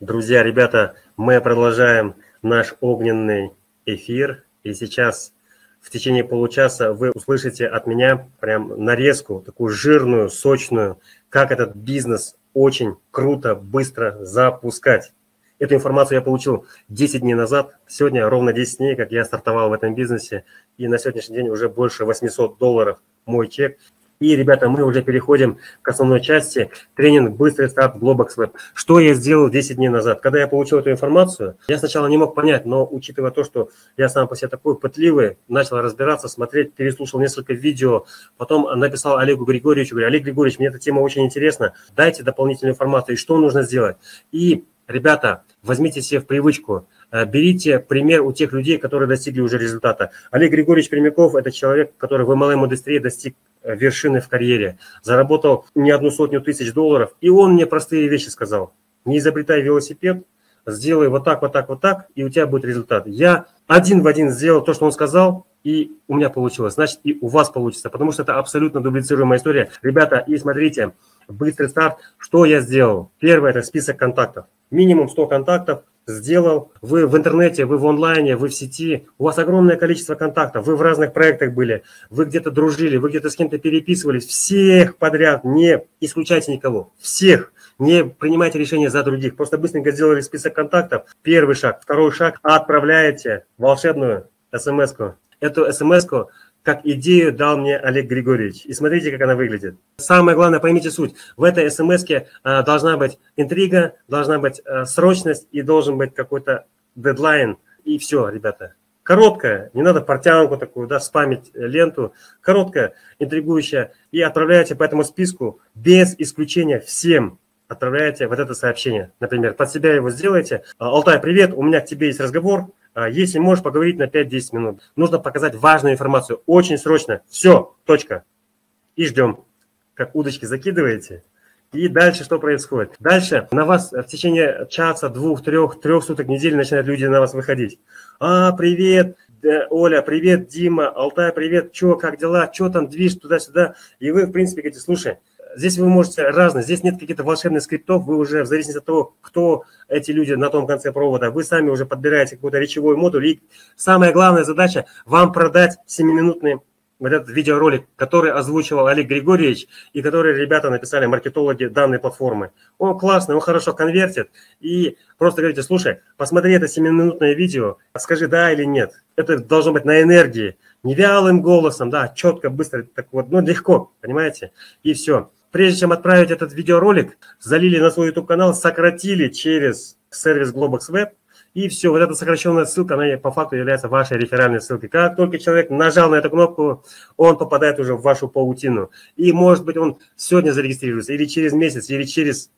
Друзья, ребята, мы продолжаем наш огненный эфир. И сейчас в течение получаса вы услышите от меня прям нарезку, такую жирную, сочную, как этот бизнес очень круто, быстро запускать. Эту информацию я получил 10 дней назад. Сегодня ровно 10 дней, как я стартовал в этом бизнесе. И на сегодняшний день уже больше 800 долларов мой чек. И, ребята, мы уже переходим к основной части. Тренинг «Быстрый старт Globox Web». Что я сделал 10 дней назад? Когда я получил эту информацию, я сначала не мог понять, но учитывая то, что я сам по себе такой пытливый, начал разбираться, смотреть, переслушал несколько видео, потом написал Олегу Григорьевичу, говорю, Олег Григорьевич, мне эта тема очень интересна, дайте дополнительную информацию, и что нужно сделать. И, ребята, возьмите себе в привычку, берите пример у тех людей, которые достигли уже результата. Олег Григорьевич Пермяков – это человек, который в MLM-индустрии достиг Э, вершины в карьере, заработал не одну сотню тысяч долларов, и он мне простые вещи сказал. Не изобретай велосипед, сделай вот так, вот так, вот так, и у тебя будет результат. Я один в один сделал то, что он сказал, и у меня получилось. Значит, и у вас получится, потому что это абсолютно дублицируемая история. Ребята, и смотрите, быстрый старт. Что я сделал? Первое – это список контактов. Минимум 100 контактов, сделал, вы в интернете, вы в онлайне, вы в сети, у вас огромное количество контактов, вы в разных проектах были, вы где-то дружили, вы где-то с кем-то переписывались, всех подряд, не исключайте никого, всех, не принимайте решения за других, просто быстренько сделали список контактов, первый шаг, второй шаг, отправляете волшебную смс-ку. Эту смс-ку как идею дал мне Олег Григорьевич. И смотрите, как она выглядит. Самое главное, поймите суть. В этой смс а, должна быть интрига, должна быть а, срочность и должен быть какой-то дедлайн. И все, ребята. Короткая, не надо портянку такую, да, спамить ленту. Короткая, интригующая. И отправляете по этому списку без исключения всем отправляете вот это сообщение. Например, под себя его сделаете. Алтай, привет, у меня к тебе есть разговор если можешь поговорить на 5-10 минут. Нужно показать важную информацию, очень срочно. Все, точка. И ждем. Как удочки закидываете. И дальше что происходит? Дальше на вас в течение часа, двух, трех, трех суток, недели начинают люди на вас выходить. А, привет, Оля, привет, Дима, Алтай, привет, что, как дела, что там, движ туда-сюда. И вы, в принципе, говорите, слушай, здесь вы можете разные, здесь нет каких-то волшебных скриптов, вы уже в зависимости от того, кто эти люди на том конце провода, вы сами уже подбираете какой-то речевой модуль. И самая главная задача – вам продать 7-минутный вот этот видеоролик, который озвучивал Олег Григорьевич и который ребята написали, маркетологи данной платформы. Он классный, он хорошо конвертит. И просто говорите, слушай, посмотри это 7-минутное видео, скажи да или нет. Это должно быть на энергии, не вялым голосом, да, четко, быстро, так вот, ну, легко, понимаете? И все прежде чем отправить этот видеоролик, залили на свой YouTube-канал, сократили через сервис Globox Web, и все, вот эта сокращенная ссылка, она по факту является вашей реферальной ссылкой. Как только человек нажал на эту кнопку, он попадает уже в вашу паутину. И, может быть, он сегодня зарегистрируется, или через месяц, или через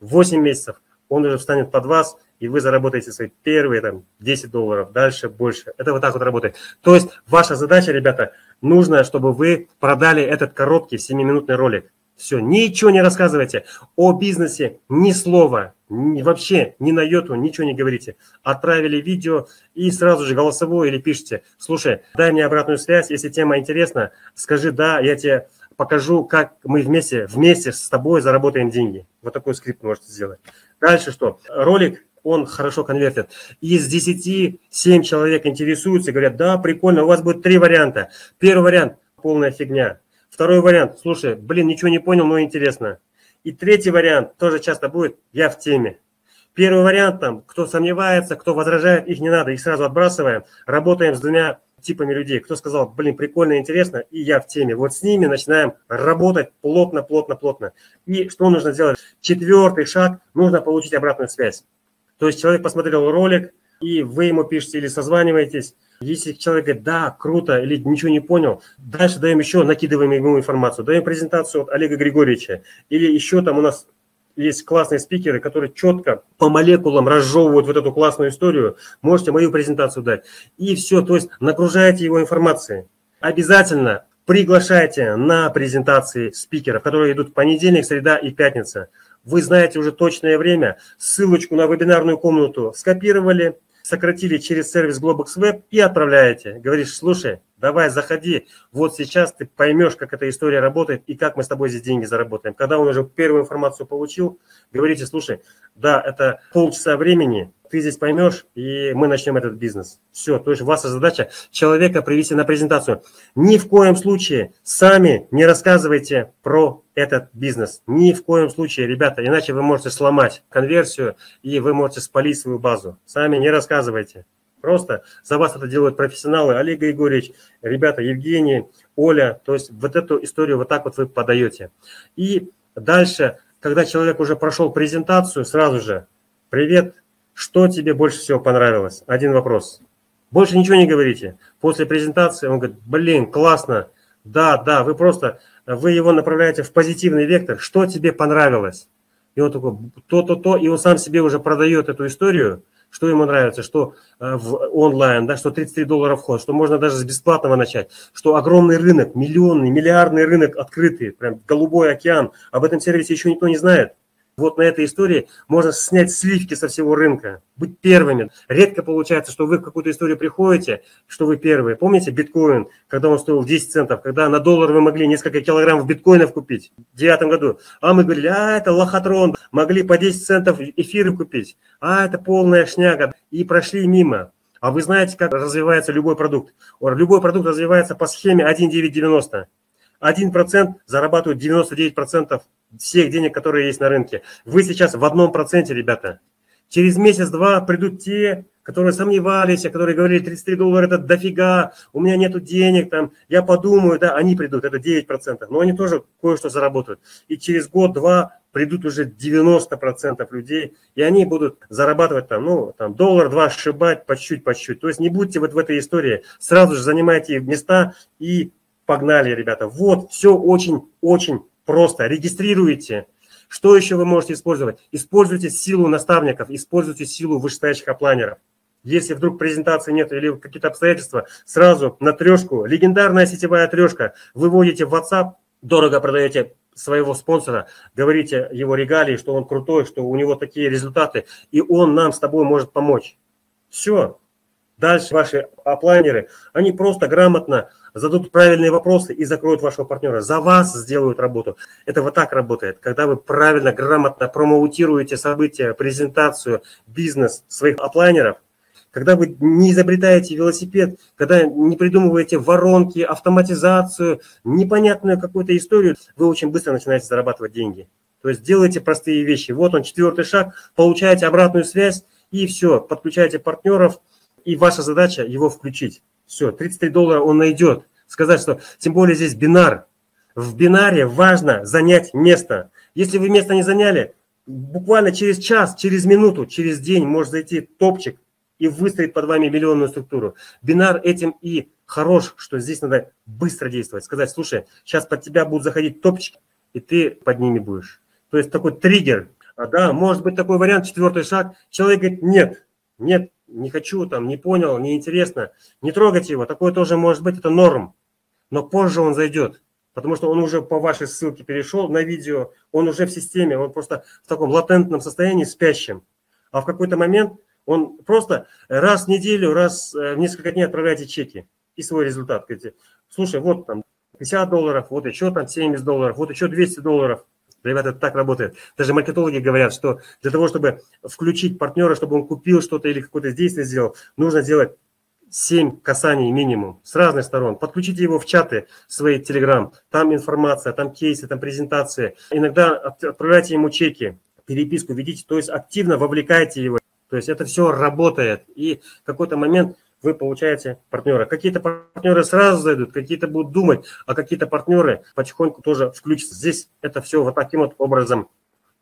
8 месяцев он уже встанет под вас, и вы заработаете свои первые там, 10 долларов, дальше больше. Это вот так вот работает. То есть ваша задача, ребята, нужно, чтобы вы продали этот короткий 7-минутный ролик. Все, ничего не рассказывайте о бизнесе, ни слова, ни, вообще ни на йоту, ничего не говорите. Отправили видео и сразу же голосовое или пишите, слушай, дай мне обратную связь, если тема интересна, скажи да, я тебе покажу, как мы вместе, вместе с тобой заработаем деньги. Вот такой скрипт можете сделать. Дальше что? Ролик он хорошо конвертит. Из 10 7 человек интересуются говорят, да, прикольно, у вас будет три варианта. Первый вариант – полная фигня. Второй вариант, слушай, блин, ничего не понял, но интересно. И третий вариант тоже часто будет, я в теме. Первый вариант там, кто сомневается, кто возражает, их не надо, их сразу отбрасываем. Работаем с двумя типами людей. Кто сказал, блин, прикольно, интересно, и я в теме. Вот с ними начинаем работать плотно, плотно, плотно. И что нужно сделать? Четвертый шаг, нужно получить обратную связь. То есть человек посмотрел ролик, и вы ему пишете или созваниваетесь, если человек говорит, да, круто, или ничего не понял, дальше даем еще, накидываем ему информацию, даем презентацию от Олега Григорьевича, или еще там у нас есть классные спикеры, которые четко по молекулам разжевывают вот эту классную историю, можете мою презентацию дать. И все, то есть нагружаете его информацией. Обязательно приглашайте на презентации спикеров, которые идут в понедельник, среда и пятница. Вы знаете уже точное время, ссылочку на вебинарную комнату скопировали, сократили через сервис Globox Web и отправляете. Говоришь, слушай, давай, заходи, вот сейчас ты поймешь, как эта история работает и как мы с тобой здесь деньги заработаем. Когда он уже первую информацию получил, говорите, слушай, да, это полчаса времени, ты здесь поймешь, и мы начнем этот бизнес. Все, то есть ваша задача человека привести на презентацию. Ни в коем случае сами не рассказывайте про этот бизнес. Ни в коем случае, ребята, иначе вы можете сломать конверсию, и вы можете спалить свою базу. Сами не рассказывайте. Просто за вас это делают профессионалы. Олег Егорьевич, ребята, Евгений, Оля. То есть вот эту историю вот так вот вы подаете. И дальше, когда человек уже прошел презентацию, сразу же, привет, что тебе больше всего понравилось? Один вопрос. Больше ничего не говорите. После презентации он говорит, блин, классно. Да, да, вы просто, вы его направляете в позитивный вектор. Что тебе понравилось? И он такой, то-то-то, и он сам себе уже продает эту историю, что ему нравится, что э, в онлайн, да, что 33 доллара вход, что можно даже с бесплатного начать, что огромный рынок, миллионный, миллиардный рынок открытый, прям голубой океан, об этом сервисе еще никто не знает. Вот на этой истории можно снять сливки со всего рынка, быть первыми. Редко получается, что вы в какую-то историю приходите, что вы первые. Помните биткоин, когда он стоил 10 центов, когда на доллар вы могли несколько килограммов биткоинов купить в девятом году. А мы говорили, а это лохотрон, могли по 10 центов эфиры купить. А это полная шняга. И прошли мимо. А вы знаете, как развивается любой продукт? Любой продукт развивается по схеме 1,990. 1% зарабатывают 99% всех денег, которые есть на рынке. Вы сейчас в одном проценте, ребята. Через месяц-два придут те, которые сомневались, которые говорили, 33 доллара это дофига, у меня нету денег, там, я подумаю, да, они придут, это 9%, но они тоже кое-что заработают. И через год-два придут уже 90% людей, и они будут зарабатывать там, ну, там, доллар-два сшибать по чуть-чуть, по чуть-чуть. То есть не будьте вот в этой истории, сразу же занимайте места и погнали, ребята. Вот, все очень-очень просто. Регистрируйте. Что еще вы можете использовать? Используйте силу наставников, используйте силу вышестоящих опланеров. Если вдруг презентации нет или какие-то обстоятельства, сразу на трешку, легендарная сетевая трешка, выводите в WhatsApp, дорого продаете своего спонсора, говорите его регалии, что он крутой, что у него такие результаты, и он нам с тобой может помочь. Все. Дальше ваши оплайнеры, они просто грамотно зададут правильные вопросы и закроют вашего партнера. За вас сделают работу. Это вот так работает. Когда вы правильно, грамотно промоутируете события, презентацию, бизнес своих оплайнеров, когда вы не изобретаете велосипед, когда не придумываете воронки, автоматизацию, непонятную какую-то историю, вы очень быстро начинаете зарабатывать деньги. То есть делайте простые вещи. Вот он, четвертый шаг, получаете обратную связь и все, подключаете партнеров, и ваша задача его включить. Все, 33 доллара он найдет. Сказать, что тем более здесь бинар. В бинаре важно занять место. Если вы место не заняли, буквально через час, через минуту, через день может зайти топчик и выстроить под вами миллионную структуру. Бинар этим и хорош, что здесь надо быстро действовать. Сказать, слушай, сейчас под тебя будут заходить топчики, и ты под ними будешь. То есть такой триггер. А, да, может быть такой вариант, четвертый шаг. Человек говорит, нет, нет, не хочу, там, не понял, не интересно, не трогайте его, такое тоже может быть, это норм. Но позже он зайдет, потому что он уже по вашей ссылке перешел на видео, он уже в системе, он просто в таком латентном состоянии, спящем. А в какой-то момент он просто раз в неделю, раз э, в несколько дней отправляете чеки и свой результат. Говорите, слушай, вот там 50 долларов, вот еще там 70 долларов, вот еще 200 долларов – Ребята, это так работает. Даже маркетологи говорят, что для того, чтобы включить партнера, чтобы он купил что-то или какое-то действие сделал, нужно сделать 7 касаний минимум с разных сторон. Подключите его в чаты свои Telegram. Там информация, там кейсы, там презентации. Иногда отправляйте ему чеки, переписку ведите, то есть активно вовлекайте его. То есть это все работает. И в какой-то момент вы получаете партнера. Какие-то партнеры сразу зайдут, какие-то будут думать, а какие-то партнеры потихоньку тоже включатся. Здесь это все вот таким вот образом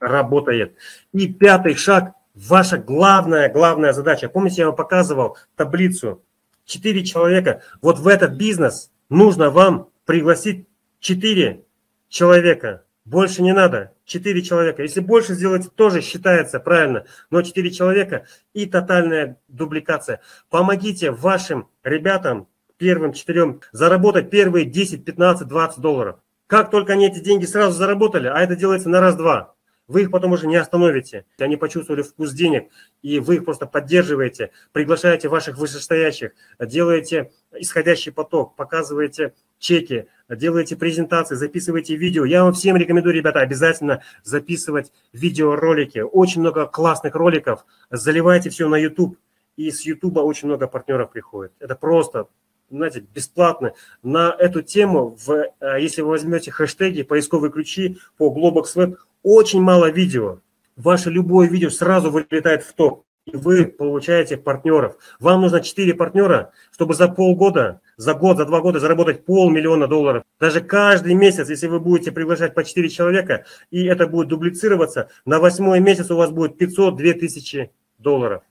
работает. И пятый шаг, ваша главная, главная задача. Помните, я вам показывал таблицу. Четыре человека. Вот в этот бизнес нужно вам пригласить четыре человека. Больше не надо. Четыре человека. Если больше сделать, тоже считается правильно. Но четыре человека и тотальная дубликация. Помогите вашим ребятам, первым четырем, заработать первые 10, 15, 20 долларов. Как только они эти деньги сразу заработали, а это делается на раз-два, вы их потом уже не остановите. Они почувствовали вкус денег, и вы их просто поддерживаете, приглашаете ваших вышестоящих, делаете исходящий поток, показываете чеки, делаете презентации, записываете видео. Я вам всем рекомендую, ребята, обязательно записывать видеоролики. Очень много классных роликов. Заливайте все на YouTube. И с YouTube очень много партнеров приходит. Это просто знаете, бесплатно. На эту тему, в, э, если вы возьмете хэштеги, поисковые ключи по Globox Web, очень мало видео. Ваше любое видео сразу вылетает в топ, и вы получаете партнеров. Вам нужно 4 партнера, чтобы за полгода, за год, за два года заработать полмиллиона долларов. Даже каждый месяц, если вы будете приглашать по 4 человека, и это будет дублицироваться, на восьмой месяц у вас будет 500-2 тысячи долларов.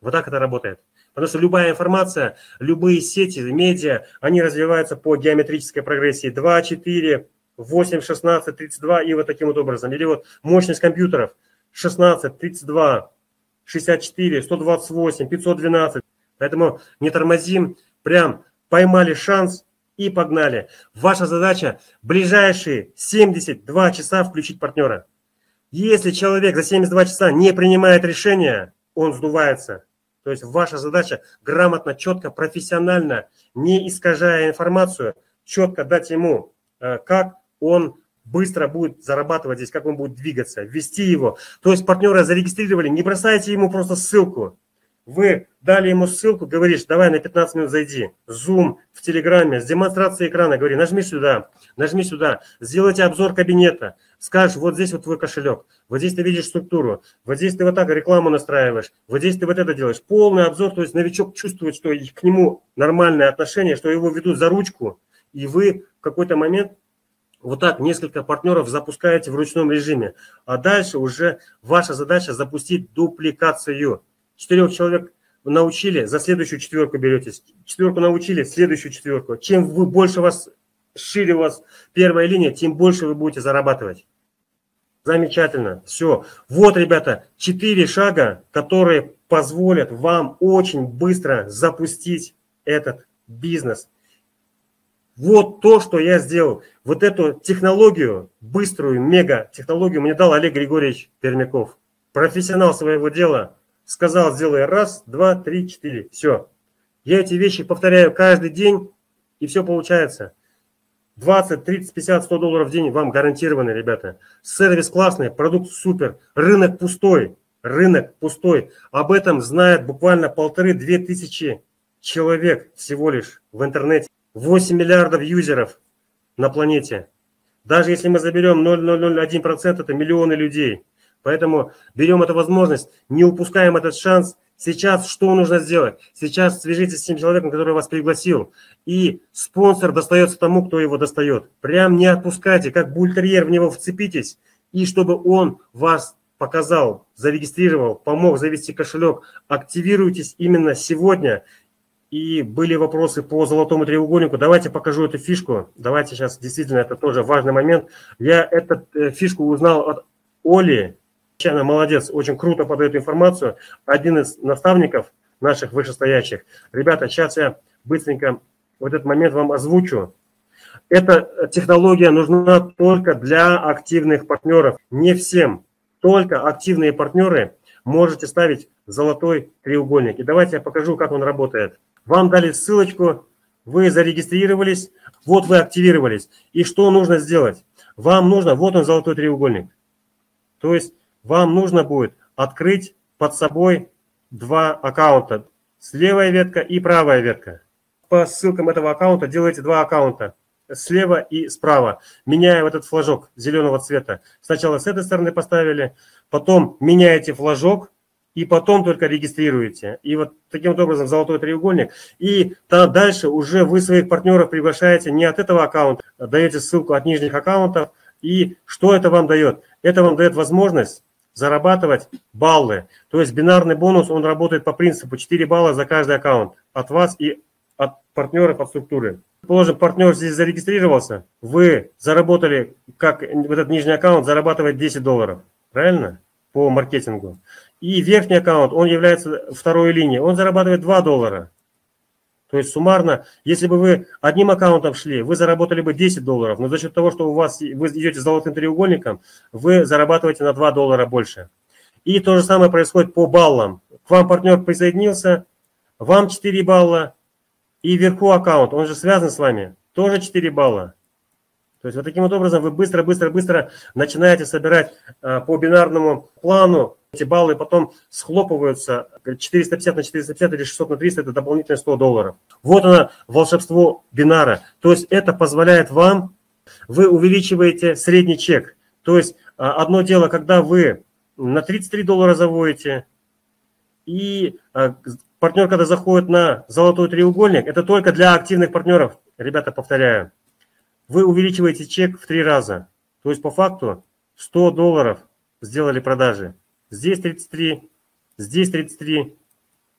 Вот так это работает. Потому что любая информация, любые сети, медиа, они развиваются по геометрической прогрессии. 2, 4, 8, 16, 32 и вот таким вот образом. Или вот мощность компьютеров 16, 32, 64, 128, 512. Поэтому не тормозим, прям поймали шанс и погнали. Ваша задача ближайшие 72 часа включить партнера. Если человек за 72 часа не принимает решения, он сдувается. То есть ваша задача грамотно, четко, профессионально, не искажая информацию, четко дать ему, э, как он быстро будет зарабатывать здесь, как он будет двигаться, ввести его. То есть партнера зарегистрировали, не бросайте ему просто ссылку. Вы дали ему ссылку, говоришь, давай на 15 минут зайди. Zoom в Телеграме с демонстрацией экрана, говори, нажми сюда, нажми сюда, сделайте обзор кабинета. Скажешь, вот здесь вот твой кошелек, вот здесь ты видишь структуру, вот здесь ты вот так рекламу настраиваешь, вот здесь ты вот это делаешь. Полный обзор, то есть новичок чувствует, что к нему нормальное отношение, что его ведут за ручку, и вы в какой-то момент вот так несколько партнеров запускаете в ручном режиме. А дальше уже ваша задача запустить дупликацию. Четырех человек научили, за следующую четверку беретесь. Четверку научили, следующую четверку. Чем вы больше вас, шире у вас первая линия, тем больше вы будете зарабатывать. Замечательно. Все. Вот, ребята, четыре шага, которые позволят вам очень быстро запустить этот бизнес. Вот то, что я сделал. Вот эту технологию, быструю мега-технологию мне дал Олег Григорьевич Пермяков. Профессионал своего дела. Сказал, сделай раз, два, три, четыре. Все. Я эти вещи повторяю каждый день, и все получается. 20, 30, 50, 100 долларов в день вам гарантированы, ребята. Сервис классный, продукт супер, рынок пустой, рынок пустой. Об этом знает буквально полторы-две тысячи человек всего лишь в интернете. 8 миллиардов юзеров на планете. Даже если мы заберем 0,001%, это миллионы людей. Поэтому берем эту возможность, не упускаем этот шанс. Сейчас что нужно сделать? Сейчас свяжитесь с тем человеком, который вас пригласил. И спонсор достается тому, кто его достает. Прям не отпускайте, как бультерьер в него вцепитесь. И чтобы он вас показал, зарегистрировал, помог завести кошелек, активируйтесь именно сегодня и были вопросы по золотому треугольнику. Давайте покажу эту фишку. Давайте сейчас, действительно, это тоже важный момент. Я эту э, фишку узнал от Оли. Она молодец, очень круто подает информацию. Один из наставников наших вышестоящих. Ребята, сейчас я быстренько вот этот момент вам озвучу. Эта технология нужна только для активных партнеров, не всем. Только активные партнеры можете ставить золотой треугольник. И давайте я покажу, как он работает. Вам дали ссылочку, вы зарегистрировались, вот вы активировались. И что нужно сделать? Вам нужно, вот он золотой треугольник. То есть вам нужно будет открыть под собой два аккаунта. Левая ветка и правая ветка. По ссылкам этого аккаунта делаете два аккаунта. Слева и справа. Меняя этот флажок зеленого цвета. Сначала с этой стороны поставили, потом меняете флажок и потом только регистрируете. И вот таким вот образом золотой треугольник. И там дальше уже вы своих партнеров приглашаете не от этого аккаунта, а даете ссылку от нижних аккаунтов. И что это вам дает? Это вам дает возможность зарабатывать баллы. То есть бинарный бонус, он работает по принципу 4 балла за каждый аккаунт от вас и от партнеров, от структуры. Положим, партнер здесь зарегистрировался, вы заработали, как в этот нижний аккаунт зарабатывает 10 долларов, правильно? По маркетингу. И верхний аккаунт, он является второй линией, он зарабатывает 2 доллара. То есть суммарно, если бы вы одним аккаунтом шли, вы заработали бы 10 долларов, но за счет того, что у вас вы идете золотым треугольником, вы зарабатываете на 2 доллара больше. И то же самое происходит по баллам. К вам партнер присоединился, вам 4 балла, и вверху аккаунт, он же связан с вами, тоже 4 балла. То есть вот таким вот образом вы быстро-быстро-быстро начинаете собирать а, по бинарному плану эти баллы, потом схлопываются 450 на 450 или 600 на 300, это дополнительные 100 долларов. Вот оно, волшебство бинара. То есть это позволяет вам, вы увеличиваете средний чек. То есть а, одно дело, когда вы на 33 доллара заводите, и а, партнер, когда заходит на золотой треугольник, это только для активных партнеров. Ребята, повторяю вы увеличиваете чек в три раза. То есть по факту 100 долларов сделали продажи. Здесь 33, здесь 33,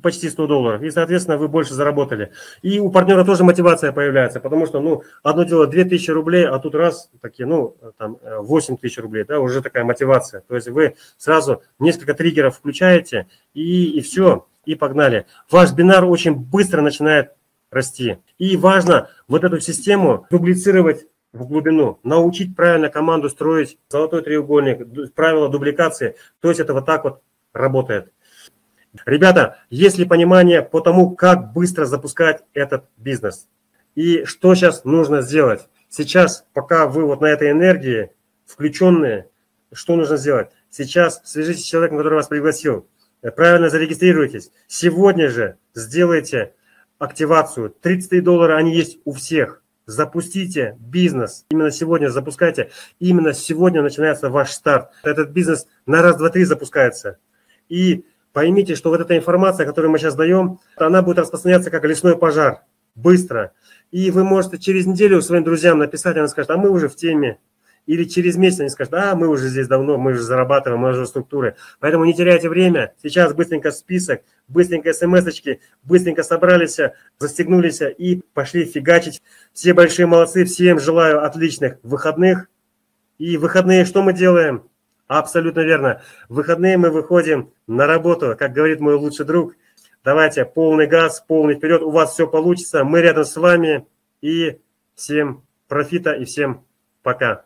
почти 100 долларов. И, соответственно, вы больше заработали. И у партнера тоже мотивация появляется, потому что, ну, одно дело 2000 рублей, а тут раз, такие, ну, там, 8 тысяч рублей, да, уже такая мотивация. То есть вы сразу несколько триггеров включаете, и, и все, и погнали. Ваш бинар очень быстро начинает расти. И важно вот эту систему дублицировать в глубину, научить правильно команду строить золотой треугольник, правила дубликации. То есть это вот так вот работает. Ребята, есть ли понимание по тому, как быстро запускать этот бизнес? И что сейчас нужно сделать? Сейчас, пока вы вот на этой энергии включенные, что нужно сделать? Сейчас свяжитесь с человеком, который вас пригласил. Правильно зарегистрируйтесь. Сегодня же сделайте активацию. 33 доллара, они есть у всех. Запустите бизнес. Именно сегодня запускайте. Именно сегодня начинается ваш старт. Этот бизнес на раз, два, три запускается. И поймите, что вот эта информация, которую мы сейчас даем, она будет распространяться как лесной пожар. Быстро. И вы можете через неделю своим друзьям написать, она скажет, а мы уже в теме, или через месяц они скажут, а, мы уже здесь давно, мы уже зарабатываем, мы уже структуры. Поэтому не теряйте время. Сейчас быстренько список, быстренько смс-очки, быстренько собрались, застегнулись и пошли фигачить. Все большие молодцы, всем желаю отличных выходных. И выходные что мы делаем? Абсолютно верно. В выходные мы выходим на работу, как говорит мой лучший друг. Давайте полный газ, полный вперед, у вас все получится. Мы рядом с вами. И всем профита и всем пока.